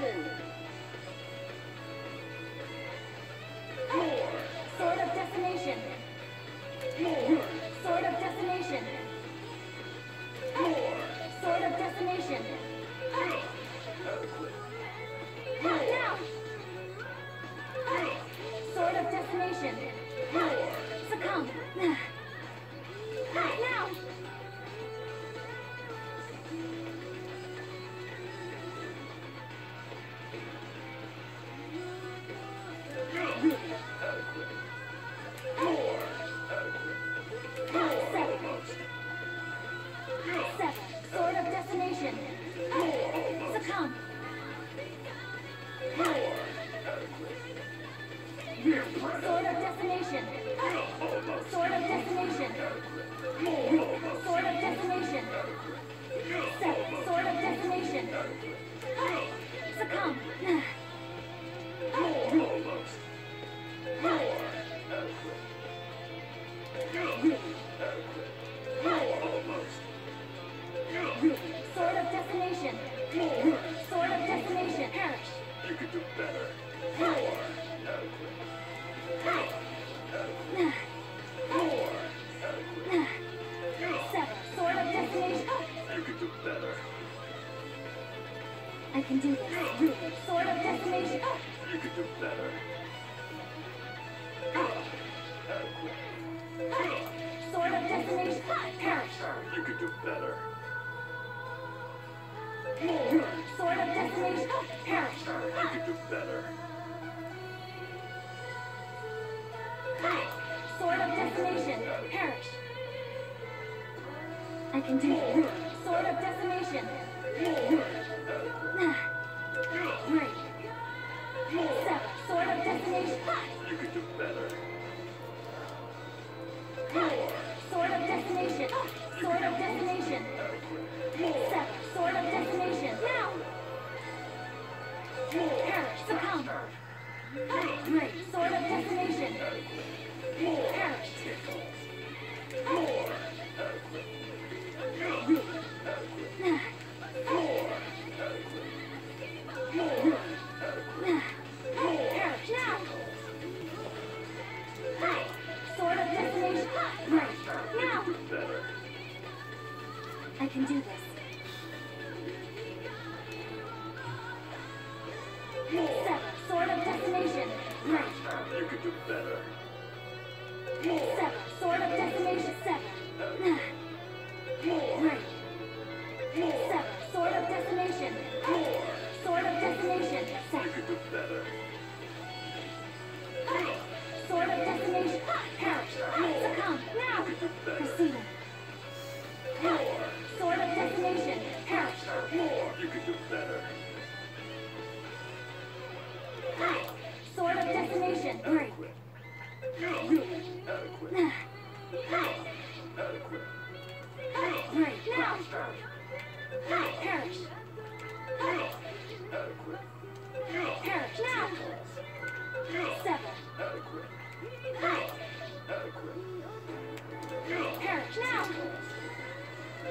Action! Sword of Destination! Sword of Destination! Sword of Destination! Now! Sword of Destination! Succumb! Sword of Destination! Sword of Destination! Perish! You could do better. Seven. Sword of Destination! You could do better. I can do this. Sword of Destination! You could do better. Sword of Destination! Perish! You could do better. Sword of Destination! Perish! You could do better. Sword of Destination! Perish! I can do this. Sword of Destination! Do better. Seven.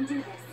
can do this.